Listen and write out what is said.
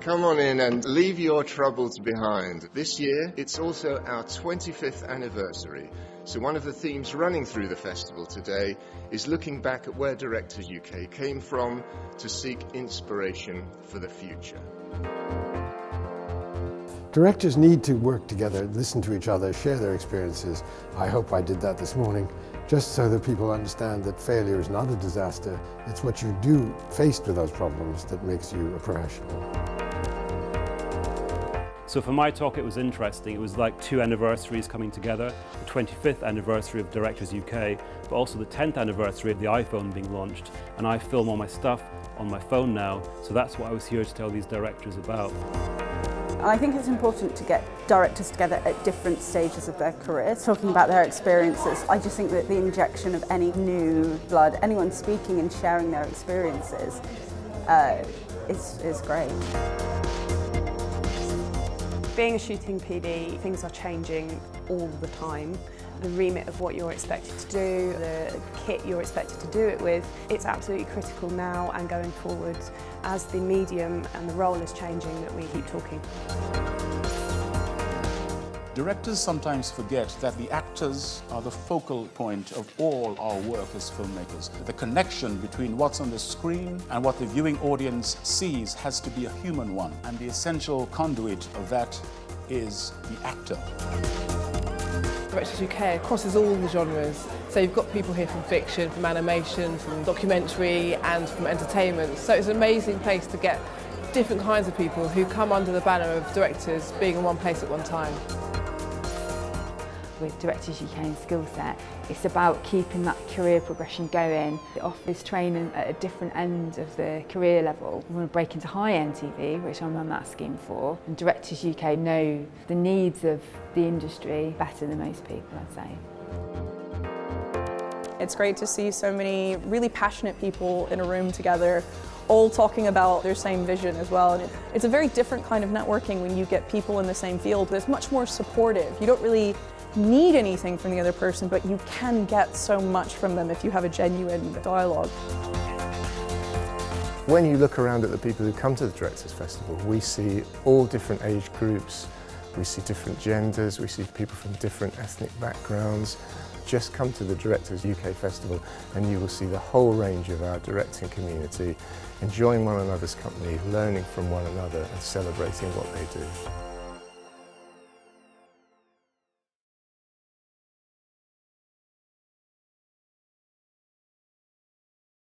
Come on in and leave your troubles behind. This year, it's also our 25th anniversary. So, one of the themes running through the festival today is looking back at where Directors UK came from to seek inspiration for the future. Directors need to work together, listen to each other, share their experiences. I hope I did that this morning, just so that people understand that failure is not a disaster. It's what you do faced with those problems that makes you a professional. So for my talk it was interesting. It was like two anniversaries coming together. The 25th anniversary of Directors UK, but also the 10th anniversary of the iPhone being launched. And I film all my stuff on my phone now, so that's what I was here to tell these directors about. I think it's important to get directors together at different stages of their career, talking about their experiences. I just think that the injection of any new blood, anyone speaking and sharing their experiences, uh, is, is great. Being a shooting PD, things are changing all the time. The remit of what you're expected to do, the kit you're expected to do it with, it's absolutely critical now and going forward as the medium and the role is changing that we keep talking. Directors sometimes forget that the actors are the focal point of all our work as filmmakers. The connection between what's on the screen and what the viewing audience sees has to be a human one, and the essential conduit of that is the actor. Directors UK crosses all the genres. So you've got people here from fiction, from animation, from documentary and from entertainment. So it's an amazing place to get different kinds of people who come under the banner of directors being in one place at one time. With Directors UK and Skillset, it's about keeping that career progression going. It offers training at a different end of the career level. We want to break into high-end TV, which I'm on that scheme for, and Directors UK know the needs of the industry better than most people, I'd say. It's great to see so many really passionate people in a room together all talking about their same vision as well. And it's a very different kind of networking when you get people in the same field. It's much more supportive. You don't really need anything from the other person, but you can get so much from them if you have a genuine dialogue. When you look around at the people who come to the Directors Festival, we see all different age groups, we see different genders, we see people from different ethnic backgrounds. Just come to the Directors UK Festival and you will see the whole range of our directing community enjoying one another's company, learning from one another and celebrating what they do.